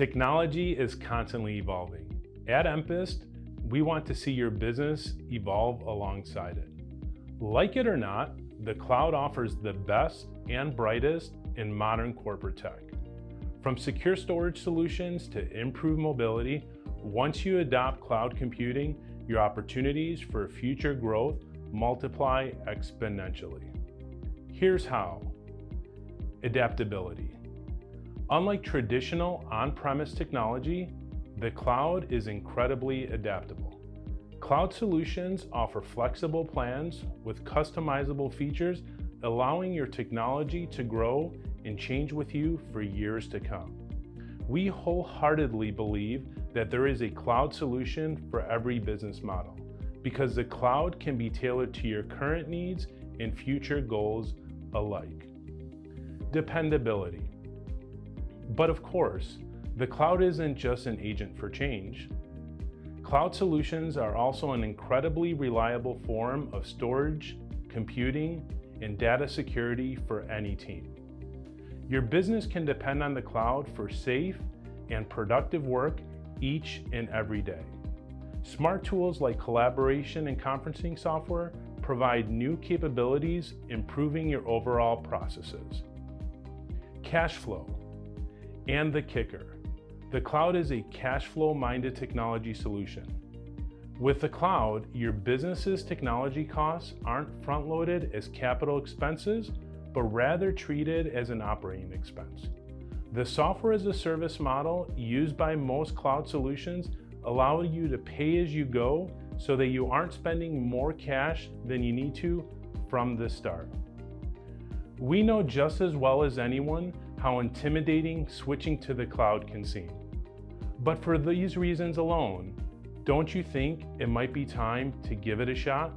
Technology is constantly evolving. At Empist, we want to see your business evolve alongside it. Like it or not, the cloud offers the best and brightest in modern corporate tech. From secure storage solutions to improved mobility, once you adopt cloud computing, your opportunities for future growth multiply exponentially. Here's how. Adaptability. Unlike traditional on-premise technology, the cloud is incredibly adaptable. Cloud solutions offer flexible plans with customizable features, allowing your technology to grow and change with you for years to come. We wholeheartedly believe that there is a cloud solution for every business model because the cloud can be tailored to your current needs and future goals alike. Dependability. But of course, the cloud isn't just an agent for change. Cloud solutions are also an incredibly reliable form of storage, computing, and data security for any team. Your business can depend on the cloud for safe and productive work each and every day. Smart tools like collaboration and conferencing software provide new capabilities, improving your overall processes. Cash flow. And the kicker. The cloud is a cash flow minded technology solution. With the cloud, your business's technology costs aren't front loaded as capital expenses, but rather treated as an operating expense. The software as a service model used by most cloud solutions allow you to pay as you go so that you aren't spending more cash than you need to from the start. We know just as well as anyone how intimidating switching to the cloud can seem. But for these reasons alone, don't you think it might be time to give it a shot?